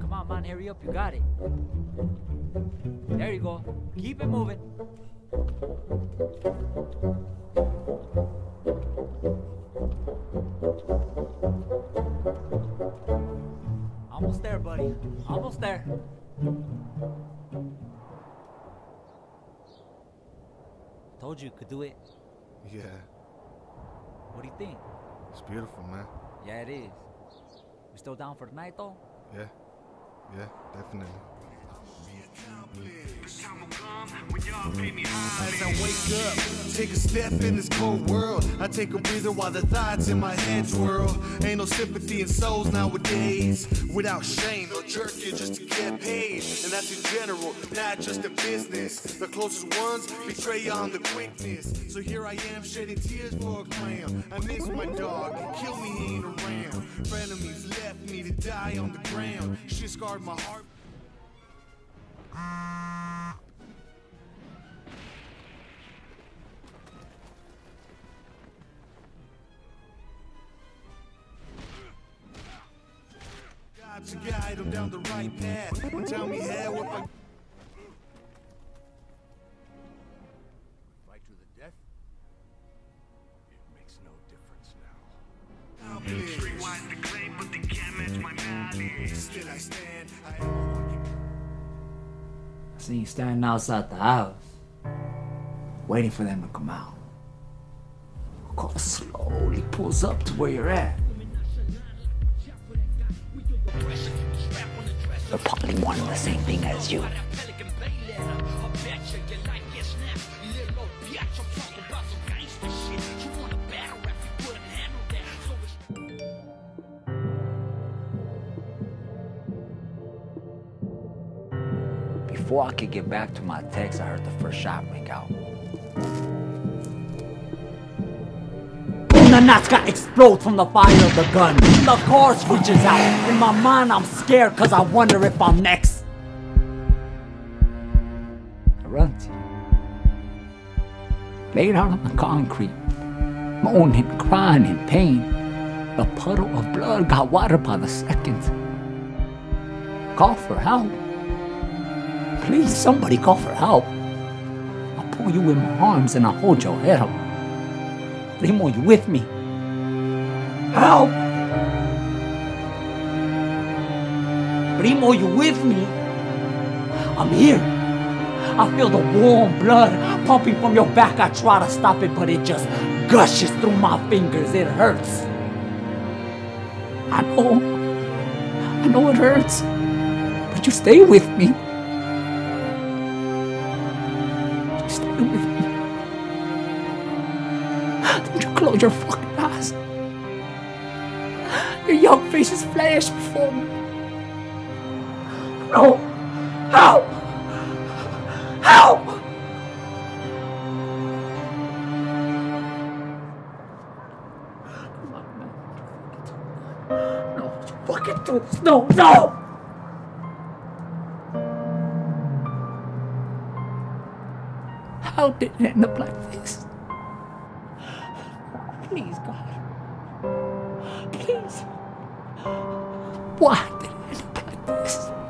Come on, man, hurry up, you got it. There you go. Keep it moving. Almost there, buddy. Almost there. Told you you could do it. Yeah, What do you think? it's beautiful, man. Yeah, it is. We still down for tonight, though? Yeah, yeah, definitely. As I wake up, take a step in this cold world. I take a breather while the thoughts in my head twirl. Ain't no sympathy in souls nowadays. Without shame or jerking just to get paid. And that's in general, not just in business. The closest ones betray you on the quickness. So here I am shedding tears for a clam. I miss my dog, kill me, he ain't around. Frenemies left me to die on the ground. Shit scarred my heart. God to guide him down the right path. And tell me how if I fight to the death. It makes no difference now. Rewind the claim, but they can't match my knowledge. Still I stand. I I see you standing outside the house, waiting for them to come out. Car slowly pulls up to where you're at. They're probably wanting the same thing as you. Before I could get back to my text, I heard the first shot ring out. The Nazca explode from the fire of the gun. The car switches out. In my mind, I'm scared because I wonder if I'm next. I run to you. Laid out on the concrete, moaning, crying in pain. The puddle of blood got water by the seconds. Call for help. Please, somebody call for help. I'll pull you in my arms and I'll hold your head up. Primo, you with me? Help! Primo, you with me? I'm here. I feel the warm blood pumping from your back. I try to stop it, but it just gushes through my fingers. It hurts. I know. I know it hurts. But you stay with me. You stay with me. Close your fucking eyes. Your young faces flash before me. No! Help! Help! No, you fucking do this. No, no! How did it end up like this? Please, God. Please. Why did end up like this?